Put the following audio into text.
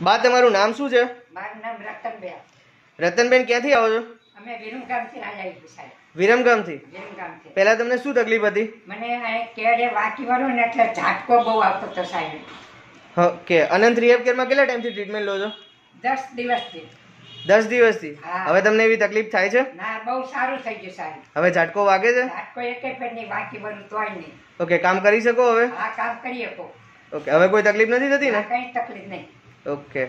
બા તમારું નામ શું છે? મારું નામ રતનબેન. રતનબેન ક્યાંથી આવો છો? અમે વિરમગામથી છીએ સાહેબ. વિરમગામથી? વિરમગામથી. પહેલા તમને શું તકલીફ હતી? મને કેડે વાકી વાળો ને એટલે ઝાટકો બહુ આવતો હતો સાહેબ. ઓકે અનંત રિહેબ કેરમાં કેટલા ટાઈમથી ટ્રીટમેન્ટ લો છો? દસ દિવસથી. દસ દિવસથી. હવે તમને એવી તકલીફ થાય છે? ના બહુ સારું થઈ ગયું સાહેબ. હવે ઝાટકો વાગે છે? ઝાટકો એકે પણ નહીં વાકી વળું તોય નહીં. ઓકે કામ કરી શકો હવે? હા કામ કરી શકો. ઓકે હવે કોઈ તકલીફ નથી થતી ને કઈ તકલીફ નહીં. ઓકે